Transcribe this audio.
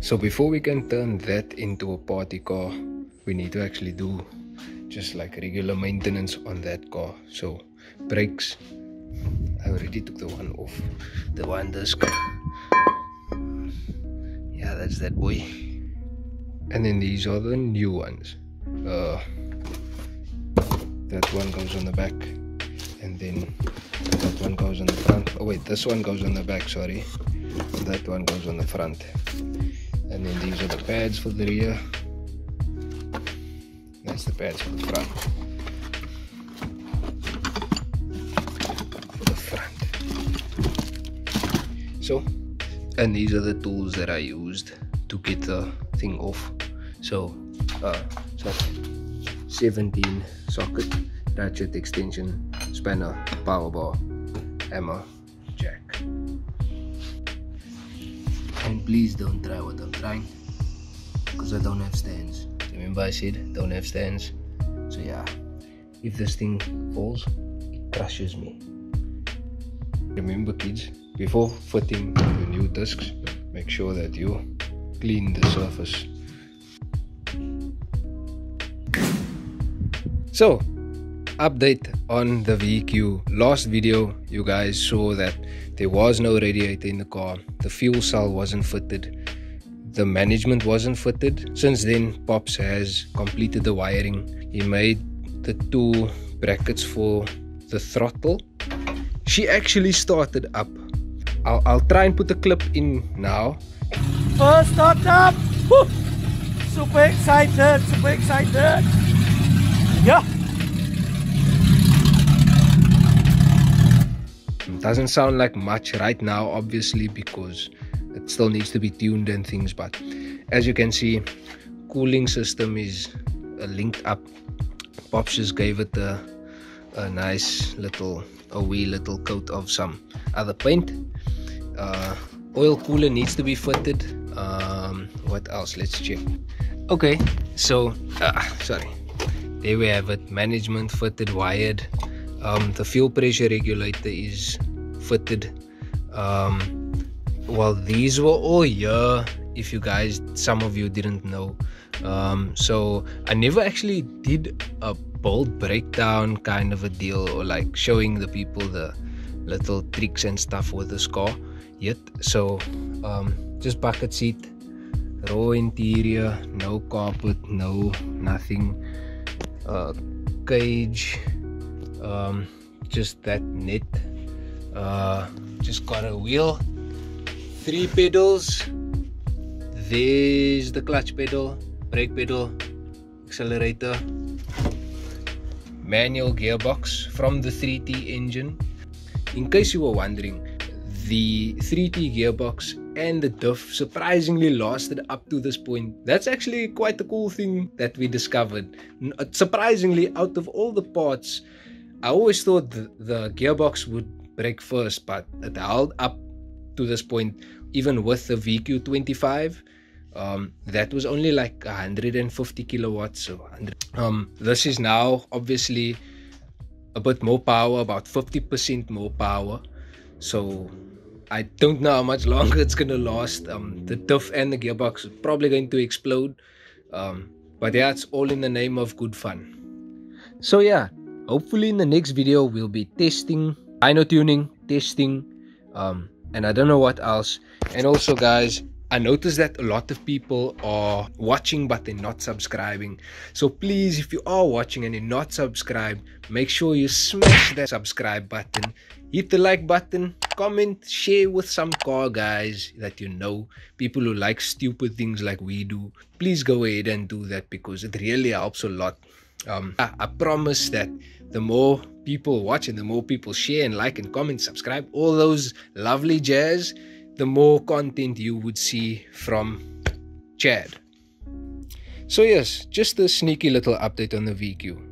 so before we can turn that into a party car we need to actually do just like regular maintenance on that car. So brakes. I already took the one off the one car. Yeah that's that boy. And then these are the new ones. Uh, that one goes on the back. And then that one goes on the front. Oh wait this one goes on the back sorry. That one goes on the front and then these are the pads for the rear. That's the pads for the front. For the front. So and these are the tools that I used to get the thing off. So uh so 17 socket ratchet extension spanner power bar hammer and please don't try what I'm trying because I don't have stands. Remember I said don't have stands? So yeah. If this thing falls it crushes me. Remember kids before fitting the new discs make sure that you clean the surface. So update on the VQ last video you guys saw that there was no radiator in the car. The fuel cell wasn't fitted. The management wasn't fitted. Since then pops has completed the wiring. He made the two brackets for the throttle. She actually started up. I'll, I'll try and put the clip in now. First start up. Woo! super excited super excited. Yeah doesn't sound like much right now obviously because it still needs to be tuned and things but as you can see cooling system is uh, linked up. Pops just gave it a, a nice little a wee little coat of some other paint. Uh, oil cooler needs to be fitted. Um, what else? Let's check. Okay so uh, sorry. There we have it. Management fitted wired. Um, the fuel pressure regulator is fitted um, well these were all here if you guys some of you didn't know. Um, so I never actually did a bolt breakdown kind of a deal or like showing the people the little tricks and stuff with the score yet. So um, just bucket seat raw interior no carpet no nothing. Uh, cage um, just that net uh, just got a wheel three pedals there's the clutch pedal brake pedal accelerator manual gearbox from the 3T engine in case you were wondering the 3T gearbox and the diff surprisingly lasted up to this point. That's actually quite a cool thing that we discovered. Surprisingly, out of all the parts, I always thought the, the gearbox would break first, but it held up to this point, even with the VQ25. Um, that was only like 150 kilowatts. So, um, this is now obviously a bit more power, about 50% more power. So I don't know how much longer it's gonna last. Um, the diff and the gearbox are probably going to explode. Um, but yeah, it's all in the name of good fun. So yeah, hopefully in the next video we'll be testing dyno tuning, testing, um, and I don't know what else. And also guys, I noticed that a lot of people are watching but they're not subscribing. So please, if you are watching and you're not subscribed, make sure you smash that subscribe button, hit the like button, comment, share with some car guys that you know, people who like stupid things like we do. Please go ahead and do that because it really helps a lot. Um, I, I promise that the more people watch and the more people share and like and comment, subscribe, all those lovely jazz the more content you would see from Chad. So, yes, just a sneaky little update on the VQ.